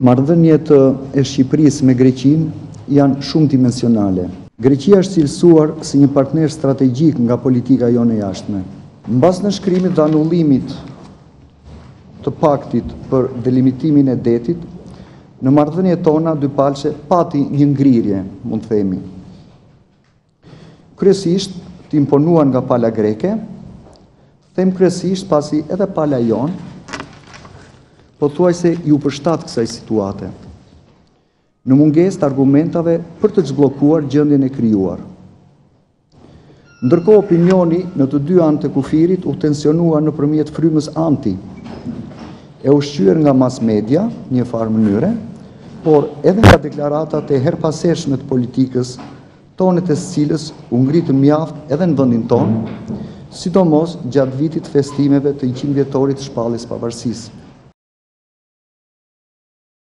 Marrëdhëniet e Shqipërisë me Greqinë janë shumëdimensionale. Greqia është cilësuar si një partner strategjik nga politika jonë e jashtme. Mbas nënshkrimit dhe anullimit të Paktit për Delimitimin e Detit, në marrëdhëniet tona dypalëshe pati një ngrirje, mund themi. Kryesisht të imponuar nga pala greke, them kryesisht pasi edhe pala jonë pothuajse iu përshtat kësaj situate, në mungesë të argumentave për të çbllokuar gjendjen e krijuar. Ndërkohë opinioni në të dy anët e kufirit u tensionua nëpërmjet frymës anti, e ushqyer nga mass media një farë mënyre, por edhe nga deklaratat e herëpashershme të politikës tonet e së cilës u ngritën mjaft edhe në vendin tonë, sidomos gjatë vitit të festimeve të njëqind vjetorit të shpalljes së pavarësisë.